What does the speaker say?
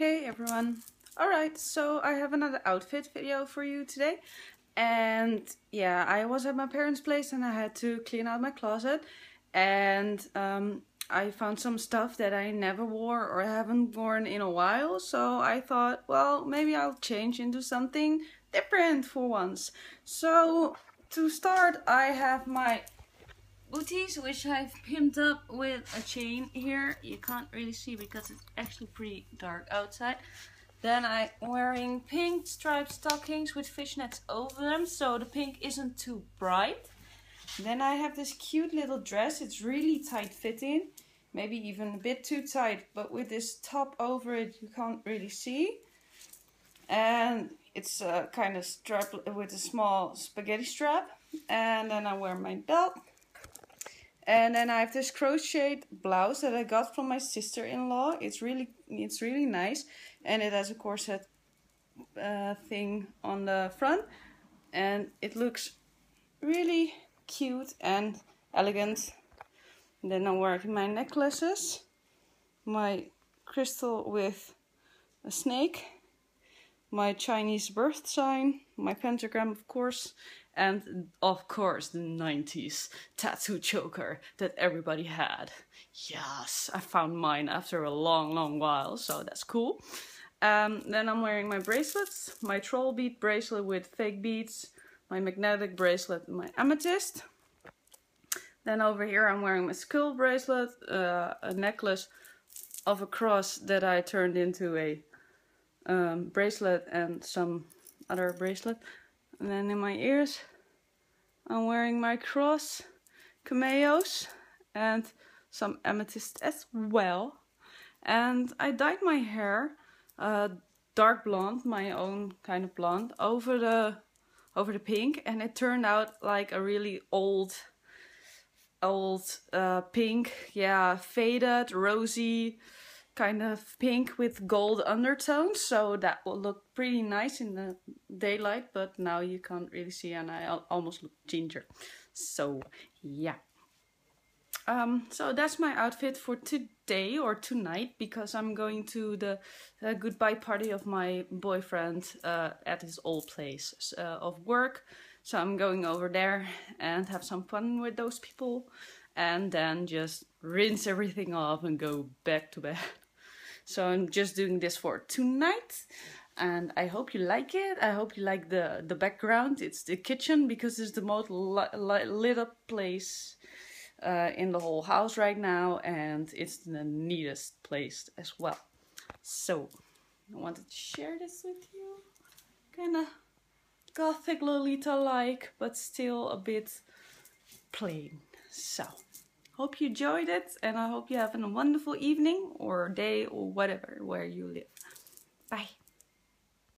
Hey everyone. Alright, so I have another outfit video for you today. And yeah, I was at my parents' place and I had to clean out my closet. And um, I found some stuff that I never wore or haven't worn in a while. So I thought, well, maybe I'll change into something different for once. So to start, I have my booties, which I've pimped up with a chain here. You can't really see because it's actually pretty dark outside. Then I'm wearing pink striped stockings with fishnets over them, so the pink isn't too bright. Then I have this cute little dress. It's really tight fitting, maybe even a bit too tight, but with this top over it, you can't really see. And it's a kind of strap with a small spaghetti strap. And then I wear my belt and then I have this crocheted blouse that I got from my sister-in-law. It's really, it's really nice. And it has a corset uh, thing on the front. And it looks really cute and elegant. And then I'm wearing my necklaces. My crystal with a snake. My Chinese birth sign. My pentagram, of course and of course the 90s tattoo choker that everybody had. Yes, I found mine after a long, long while, so that's cool. Um, then I'm wearing my bracelets, my troll bead bracelet with fake beads, my magnetic bracelet, my amethyst. Then over here I'm wearing my skull bracelet, uh, a necklace of a cross that I turned into a um, bracelet and some other bracelet. And then in my ears, I'm wearing my cross cameos and some amethyst as well. And I dyed my hair uh, dark blonde, my own kind of blonde, over the over the pink, and it turned out like a really old, old uh, pink. Yeah, faded, rosy kind of pink with gold undertones so that will look pretty nice in the daylight but now you can't really see and I almost look ginger so yeah um, so that's my outfit for today or tonight because I'm going to the uh, goodbye party of my boyfriend uh, at his old place uh, of work. So I'm going over there and have some fun with those people and then just rinse everything off and go back to bed. So I'm just doing this for tonight and I hope you like it. I hope you like the, the background. It's the kitchen because it's the most li li lit up place uh, in the whole house right now and it's the neatest place as well. So I wanted to share this with you. Kind of gothic Lolita-like but still a bit plain. So Hope you enjoyed it and I hope you have a wonderful evening or day or whatever where you live. Bye.